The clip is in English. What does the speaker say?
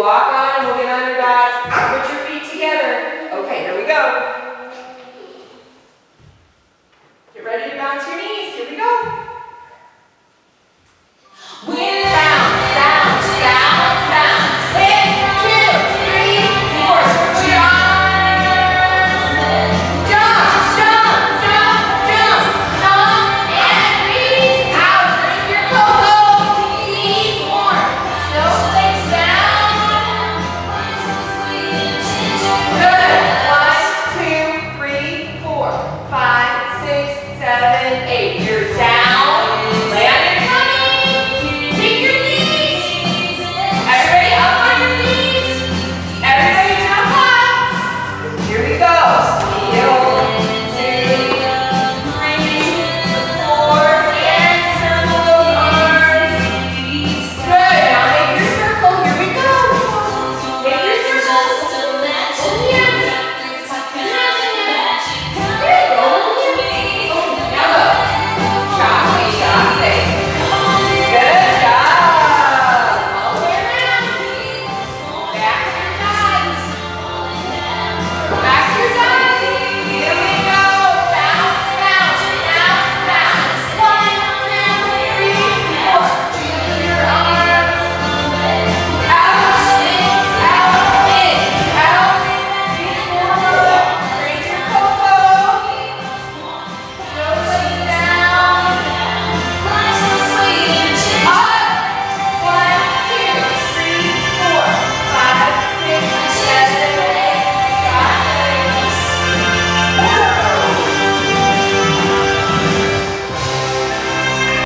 walk on, we'll get on your dots. Put your feet together. Okay, here we go.